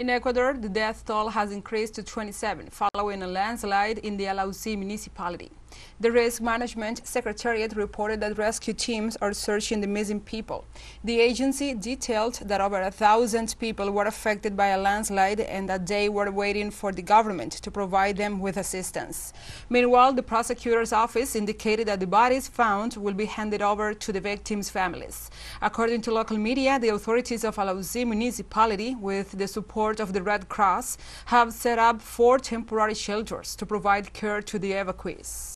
In Ecuador, the death toll has increased to 27 following a landslide in the Alausí municipality. The Risk Management Secretariat reported that rescue teams are searching the missing people. The agency detailed that over a thousand people were affected by a landslide and that they were waiting for the government to provide them with assistance. Meanwhile, the prosecutor's office indicated that the bodies found will be handed over to the victims' families. According to local media, the authorities of Alausí municipality, with the support of the Red Cross, have set up four temporary shelters to provide care to the evacuees.